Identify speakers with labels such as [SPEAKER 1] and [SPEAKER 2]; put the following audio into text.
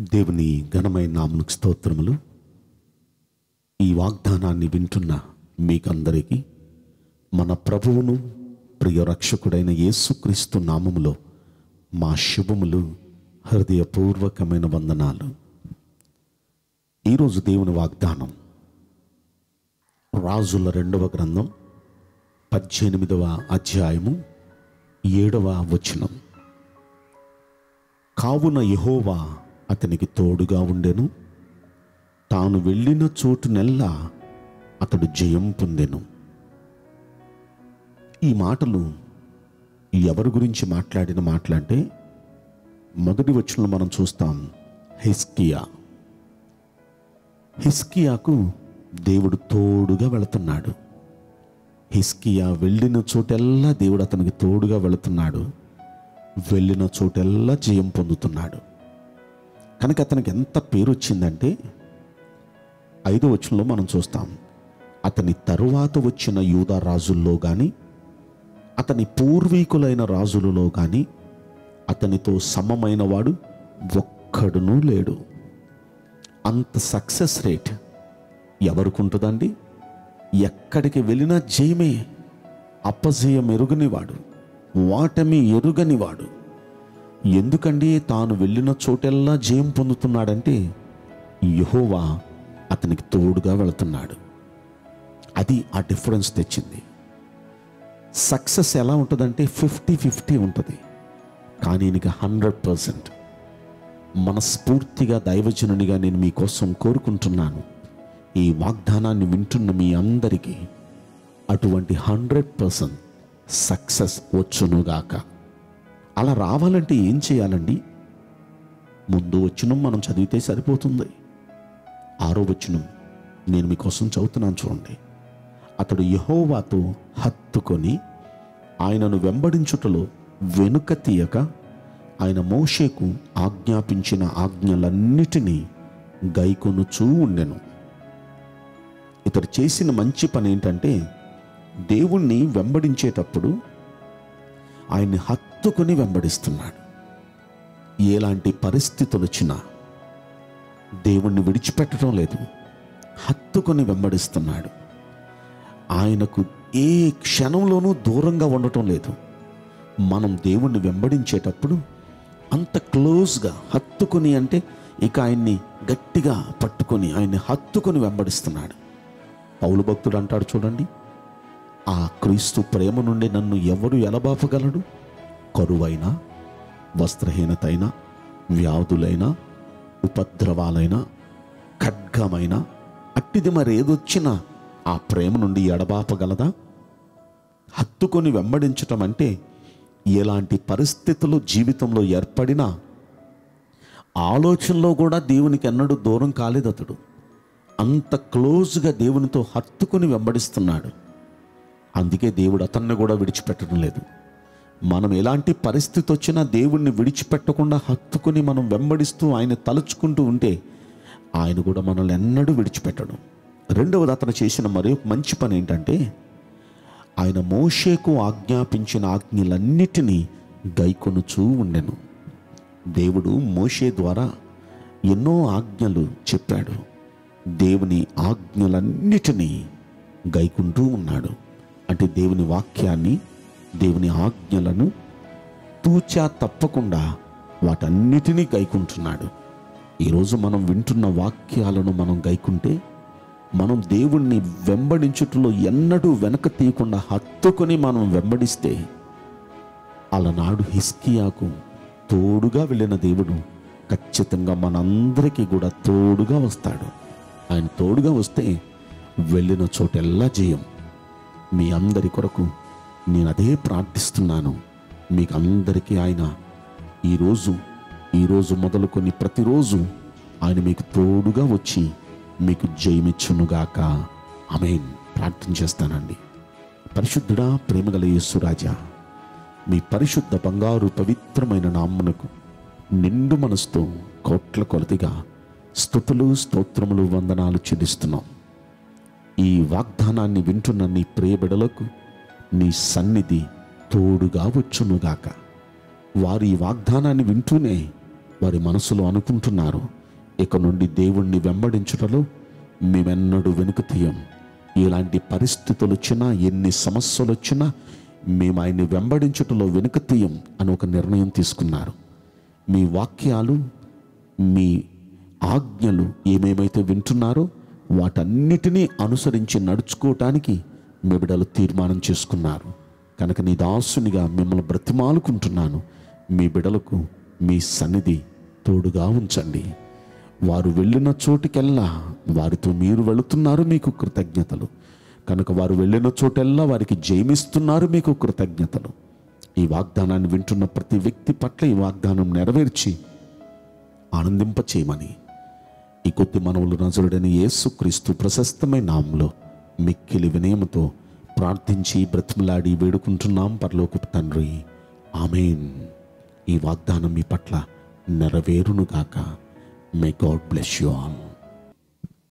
[SPEAKER 1] దేవుని ఘనమైన నామునికి స్తోత్రములు. ఈ వాగ్దానాన్ని వింటున్న మీకందరికీ మన ప్రభువును ప్రియ రక్షకుడైన యేసుక్రీస్తు నామములో మా శుభములు హృదయపూర్వకమైన వందనాలు. ఈరోజు దేవుని వాగ్దానం రాజుల రెండవ గ్రంథం పద్దెనిమిదవ అధ్యాయము ఏడవ వచనం. కావున యహోవా అతనికి తోడుగా ఉండెను. తాను వెళ్ళిన చోటునెల్లా అతడు జయం పొందెను. ఈ మాటలు ఎవరి గురించి మాట్లాడిన మాటలంటే మొదటి వచనంలో మనం చూస్తాం హిస్కియా హిస్కియాకు దేవుడు తోడుగా వెళుతున్నాడు. హిస్కియా వెళ్ళిన చోటెల్లా దేవుడు అతనికి తోడుగా వెళుతున్నాడు. వెళ్ళిన చోటెల్లా జయం పొందుతున్నాడు. కనుక అతనికి ఎంత పేరు వచ్చిందంటే ఐదో వచనంలో మనం చూస్తాం అతని తరువాత వచ్చిన యూదా రాజుల్లో కానీ అతని పూర్వీకులైన రాజులలో కానీ అతనితో సమమైన వాడు ఒక్కడునూ లేడు. అంత సక్సెస్ రేట్ ఎవరికి ఉంటుందండి ఎక్కడికి వెళ్ళినా జయమే అపజయం ఎరుగనివాడు వాటమి ఎరుగనివాడు. ఎందుకండి తాను వెళ్ళిన చోటెల్లా జయం పొందుతున్నాడంటే యహోవా అతనికి తోడుగా వెళుతున్నాడు. అది ఆ డిఫరెన్స్ తెచ్చింది. సక్సెస్ ఎలా ఉంటుందంటే ఫిఫ్టీ ఫిఫ్టీ ఉంటుంది. కానీ ఇక హండ్రెడ్ పర్సెంట్. మనస్ఫూర్తిగా దైవజనునిగా నేను మీకోసం కోరుకుంటున్నాను. ఈ వాగ్దానాన్ని వింటున్న మీ అందరికీ అటువంటి హండ్రెడ్ పర్సెంట్ సక్సెస్ వచ్చునుగాక. అలా రావాలంటే ఏం చేయాలండి? ముందు వచ్చినం మనం చదివితే సరిపోతుంది. ఆరో వచనం నేను మీకోసం చదువుతున్నాను చూడండి. అతడు యహోవాతో హత్తుకొని ఆయనను వెంబడించుటలో వెనుక తీయక ఆయన మోషేకు ఆజ్ఞాపించిన ఆజ్ఞలన్నిటినీ గైకొనుచూ ఉండెను. ఇతడు చేసిన మంచి పని ఏంటంటే దేవుణ్ణి వెంబడించేటప్పుడు ఆయన్ని హత్తుకుని వెంబడిస్తున్నాడు. ఎలాంటి పరిస్థితులు వచ్చినా దేవుణ్ణి విడిచిపెట్టడం లేదు. హత్తుకొని వెంబడిస్తున్నాడు. ఆయనకు ఏ క్షణంలోనూ దూరంగా ఉండటం లేదు. మనం దేవుణ్ణి వెంబడించేటప్పుడు అంత క్లోజ్గా హత్తుకొని అంటే ఇక ఆయన్ని గట్టిగా పట్టుకొని ఆయన్ని హత్తుకొని వెంబడిస్తున్నాడు. పౌలు భక్తుడు అంటాడు చూడండి ఆ క్రీస్తు ప్రేమ నుండి నన్ను ఎవరు ఎలబాపగలడు? కరువైనా వస్త్రహీనతైన వ్యాధులైన ఉపద్రవాలైన ఖడ్గమైన అట్టిది మరేదొచ్చినా ఆ ప్రేమ నుండి ఎడబాపగలదా? హత్తుకొని వెంబడించటం అంటే ఎలాంటి పరిస్థితులు జీవితంలో ఏర్పడినా ఆలోచనలో కూడా దేవునికి ఎన్నడూ దూరం కాలేదు అతడు అంత క్లోజ్గా దేవునితో హత్తుకొని వెంబడిస్తున్నాడు. అందుకే దేవుడు అతన్ని కూడా విడిచిపెట్టడం లేదు. మనం ఎలాంటి పరిస్థితి వచ్చినా దేవుణ్ణి విడిచిపెట్టకుండా హత్తుకుని మనం వెంబడిస్తూ ఆయన తలుచుకుంటూ ఉంటే ఆయన కూడా మనల్ని ఎన్నడూ విడిచిపెట్టడం. రెండవది అతను చేసిన మరి మంచి పని ఏంటంటే ఆయన మోషేకు ఆజ్ఞాపించిన ఆజ్ఞలన్నిటినీ గైకొనుచూ ఉండెను. దేవుడు మోషే ద్వారా ఎన్నో ఆజ్ఞలు చెప్పాడు. దేవుని ఆజ్ఞలన్నిటినీ గైకుంటూ ఉన్నాడు. అంటే దేవుని వాక్యాన్ని దేవుని ఆజ్ఞలను తూచా తప్పకుండా వాటన్నిటినీ గైకుంటున్నాడు. ఈరోజు మనం వింటున్న వాక్యాలను మనం గైకుంటే మనం దేవుణ్ణి వెంబడించుటలో ఎన్నడూ వెనక తీయకుండా హత్తుకొని మనం వెంబడిస్తే అలనాడు హిస్కియాకు తోడుగా వెళ్ళిన దేవుడు ఖచ్చితంగా మనందరికీ కూడా తోడుగా వస్తాడు. ఆయన తోడుగా వస్తే వెళ్ళిన చోటెల్లా జయం. మీ అందరి కొరకు నేను అదే ప్రార్థిస్తున్నాను. మీకు అందరికీ ఆయన ఈరోజు ఈరోజు మొదలుకొని ప్రతిరోజు ఆయన మీకు తోడుగా వచ్చి మీకు జయమిచ్చునుగాక. ఆమెన్. ప్రార్థన చేస్తానండి. పరిశుద్ధుడా ప్రేమగల యేసురాజా మీ పరిశుద్ధ బంగారు పవిత్రమైన నామ్మునకు నిండు మనసుతో కోట్ల కొలతిగా స్థుతులు స్తోత్రములు వందనాలు చెల్లిస్తున్నాం. ఈ వాగ్దానాన్ని వింటున్న నీ ప్రియబిడలకు నీ సన్నిధి తోడుగా వచ్చునుగాక. వారి ఈ వాగ్దానాన్ని వింటూనే వారి మనసులో అనుకుంటున్నారు. ఇక నుండి దేవుణ్ణి వెంబడించుటలో మేమెన్నడూ వెనుక తీయం. ఎలాంటి పరిస్థితులు వచ్చినా ఎన్ని సమస్యలు వచ్చినా మేము ఆయన్ని వెంబడించుటలో వెనుక తీయం అని ఒక నిర్ణయం తీసుకున్నారు. మీ వాక్యాలు మీ ఆజ్ఞలు ఏమేమైతే వింటున్నారో వాటన్నిటినీ అనుసరించి నడుచుకోవటానికి మీ బిడ్డలు తీర్మానం చేసుకున్నారు. కనుక నీ దాసునిగా మిమ్మల్ని బ్రతిమాలుకుంటున్నాను. మీ బిడలకు మీ సన్నిధి తోడుగా ఉంచండి. వారు వెళ్ళిన చోటుకెల్లా వారితో మీరు వెళుతున్నారు మీకు కృతజ్ఞతలు. కనుక వారు వెళ్ళిన చోటెల్లా వారికి జయమిస్తున్నారు మీకు కృతజ్ఞతలు. ఈ వాగ్దానాన్ని వింటున్న ప్రతి వ్యక్తి పట్ల ఈ వాగ్దానం నెరవేర్చి ఆనందింప చేయమని ఈ కొద్ది మనవులు నజరుడని యేసుక్రీస్తు ప్రశస్తమైన నామంలో మిక్కిలి వినయముతో ప్రార్థించి బ్రతిమలాడి వేడుకుంటున్నాం పరలోకపు తండ్రి. ఆమెన్. ఈ వాగ్దానం మీ పట్ల నెరవేరునుగాక. May God bless you all